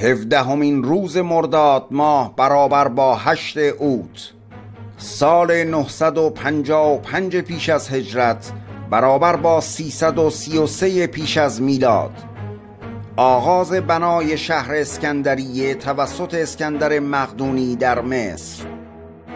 هفدهمین روز مرداد ماه برابر با هشت اوت. سال 955 پیش از هجرت برابر با 333 پیش از میلاد. آغاز بنای شهر اسکندریه توسط اسکندر مقدونی در مصر.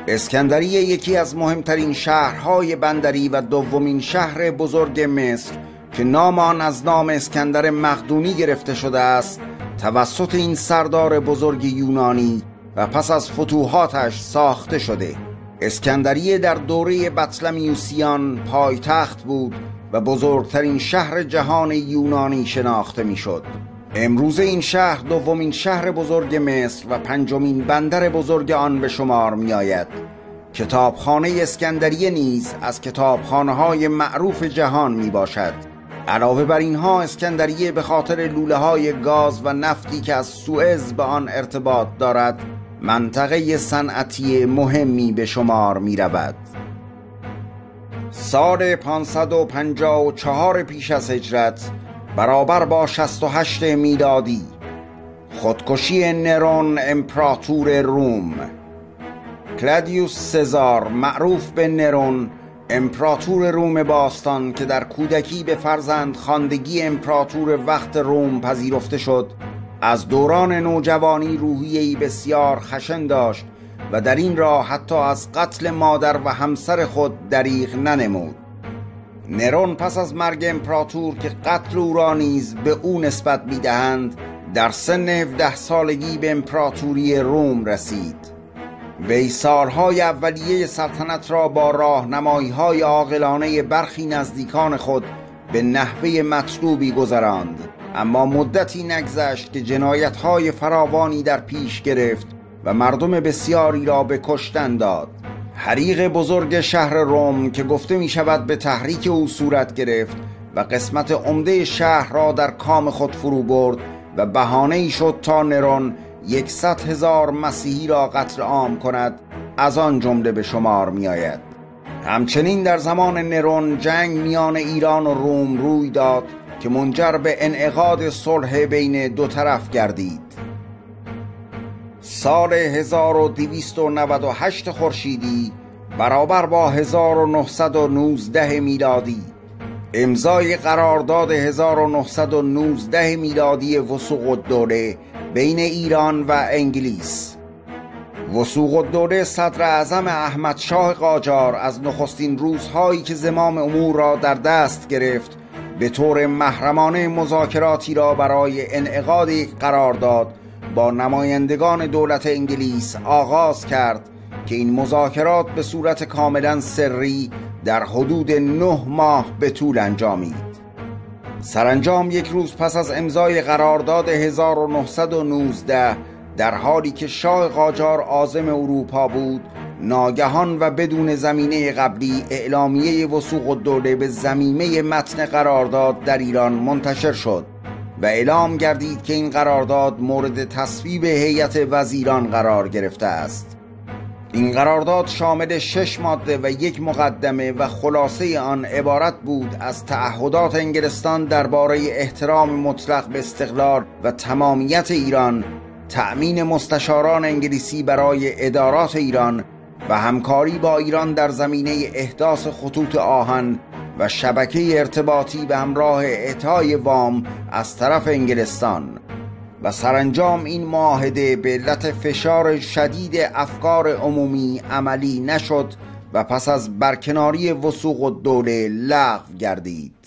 اسکندریه یکی از مهمترین شهرهای بندری و دومین شهر بزرگ مصر که نام آن از نام اسکندر مقدونی گرفته شده است توسط این سردار بزرگ یونانی و پس از فتوحاتش ساخته شده اسکندریه در دوره بطلمیوسیان پایتخت بود و بزرگترین شهر جهان یونانی شناخته می‌شد. امروز این شهر دومین شهر بزرگ مصر و پنجمین بندر بزرگ آن به شمار می آید. کتابخانه اسکندریه نیز از کتابخانه های معروف جهان می باشد. علاوه بر اینها اسکندریه به خاطر لوله های گاز و نفتی که از سوئز به آن ارتباط دارد منطقه صنعتی مهمی به شمار می رود. سال 554 پیش از هجرت برابر با 68 میلادی خودکشی نرون امپراتور روم کلادیوس سزار معروف به نرون امپراتور روم باستان که در کودکی به فرزند خاندگی امپراتور وقت روم پذیرفته شد از دوران نوجوانی روحیه‌ای بسیار خشن داشت و در این راه حتی از قتل مادر و همسر خود دریغ ننمود. نرون پس از مرگ امپراتور که قتل او را نیز به او نسبت می‌دهند در سن 17 سالگی به امپراتوری روم رسید. وی سالهای اولیه سلطنت را با راهنمایی های عاقلانه برخی نزدیکان خود به نحوه مطلوبی گذراند. اما مدتی نگذشت که جنایت های فراوانی در پیش گرفت و مردم بسیاری را به کشتن داد. حریق بزرگ شهر روم که گفته می شود به تحریک او صورت گرفت و قسمت عمده شهر را در کام خود فرو برد و بهانه ای شد تا نرون یکصد هزار مسیحی را قتل عام کند از آن جمله به شمار می آید همچنین در زمان نرون جنگ میان ایران و روم روی داد که منجر به انعقاد صلح بین دو طرف گردید. سال 1298 خورشیدی برابر با 1919 میلادی امضای قرارداد 1919 میلادی وسوق الدوله بین ایران و انگلیس. وسوق الدوله صدر اعظم احمد شاه قاجار از نخستین روزهایی که زمام امور را در دست گرفت به طور محرمانه مذاکراتی را برای انعقاد یک قرارداد با نمایندگان دولت انگلیس آغاز کرد که این مذاکرات به صورت کاملا سری در حدود نه ماه به طول انجامید. سرانجام یک روز پس از امضای قرارداد 1919 در حالی که شاه قاجار عازم اروپا بود ناگهان و بدون زمینه قبلی اعلامیه وسوق الدوله به زمینه متن قرارداد در ایران منتشر شد و اعلام گردید که این قرارداد مورد تصویب هیئت وزیران قرار گرفته است. این قرارداد شامل شش ماده و یک مقدمه و خلاصه آن عبارت بود از تعهدات انگلستان درباره احترام مطلق به استقلال و تمامیت ایران تأمین مستشاران انگلیسی برای ادارات ایران و همکاری با ایران در زمینه احداث خطوط آهن و شبکه ارتباطی به همراه اعطای وام از طرف انگلستان. و سرانجام این معاهده به علت فشار شدید افکار عمومی عملی نشد و پس از برکناری وسوق الدوله لغو گردید.